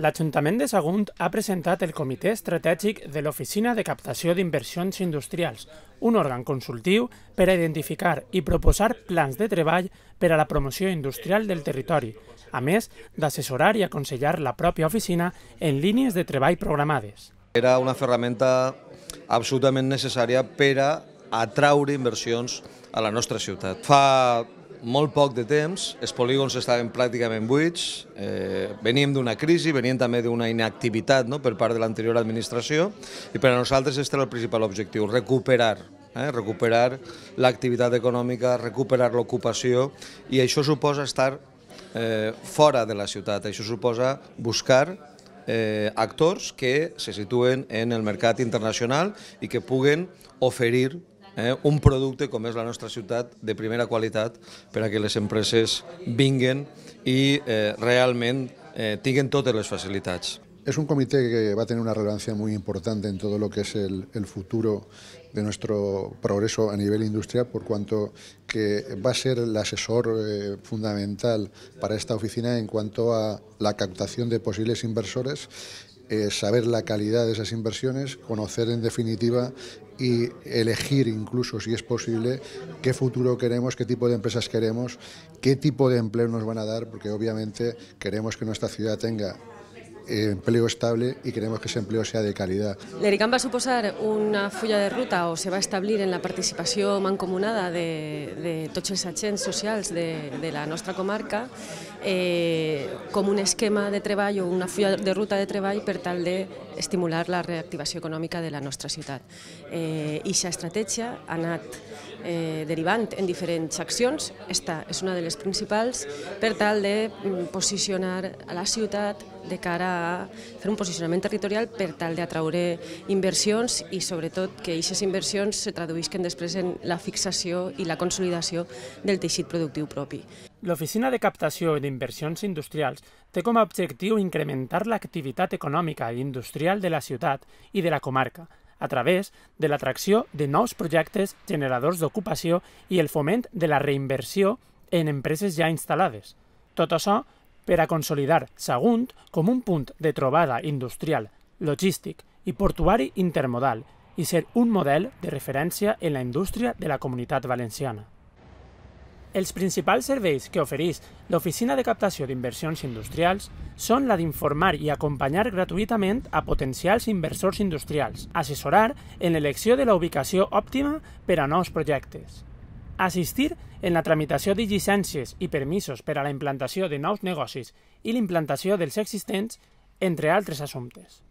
L'Ajuntament de Sagunt ha presentat el Comitè Estratègic de l'Oficina de Captació d'Inversions Industrials, un òrgan consultiu per a identificar i proposar plans de treball per a la promoció industrial del territori, a més d'assessorar i aconsellar la pròpia oficina en línies de treball programades. Era una ferramenta absolutament necessària per a atraure inversions a la nostra ciutat. Fa molt poc de temps, els polígons estaven pràcticament buits, eh, veníem d'una crisi, veníem també d'una inactivitat no?, per part de l'anterior administració i per a nosaltres aquest era el principal objectiu, recuperar eh, recuperar l'activitat econòmica, recuperar l'ocupació i això suposa estar eh, fora de la ciutat, això suposa buscar eh, actors que se situen en el mercat internacional i que puguen oferir eh, un producte com és la nostra ciutat de primera qualitat per a que les empreses vinguen i eh, realment eh, tinguen totes. Es un comité que va a tener una relevancia muy importante en todo lo que es el, el, futuro de nuestro progreso a nivel industrial, por cuanto que va a ser el asesor eh, fundamental para esta oficina en cuanto a la captación de posibles inversores eh, saber la calidad de esas inversiones, conocer en definitiva y elegir incluso, si es posible, qué futuro queremos, qué tipo de empresas queremos, qué tipo de empleo nos van a dar, porque obviamente queremos que nuestra ciudad tenga empleo estable i queremos que ese empleo sea de calidad. L'ERICAM va suposar una fulla de ruta o se va establir en la participació mancomunada de, de tots els agents socials de, de la nostra comarca eh, com un esquema de treball o una fulla de ruta de treball per tal d'estimular la reactivació econòmica de la nostra ciutat. Eh, I aquesta estratègia ha anat eh, derivant en diferents accions. Esta és una de les principals per tal de mm, posicionar a la ciutat de cara a fer un posicionament territorial per tal d'atraure inversions i sobretot que aquestes inversions se traduïsquen després en la fixació i la consolidació del teixit productiu propi. L'Oficina de Captació d'Inversions Industrials té com a objectiu incrementar l'activitat econòmica i industrial de la ciutat i de la comarca, a través de l'atracció de nous projectes generadors d'ocupació i el foment de la reinversió en empreses ja instal·lades. Tot això per a consolidar Sagunt com un punt de trobada industrial, logístic i portuari intermodal i ser un model de referència en la indústria de la comunitat valenciana. Els principals serveis que ofereix l'Oficina de Captació d'Inversions Industrials són la d'informar i acompanyar gratuïtament a potencials inversors industrials, assessorar en l'elecció de la ubicació òptima per a nous projectes, assistir en la tramitació de llicències i permisos per a la implantació de nous negocis i l'implantació dels existents, entre altres assumptes.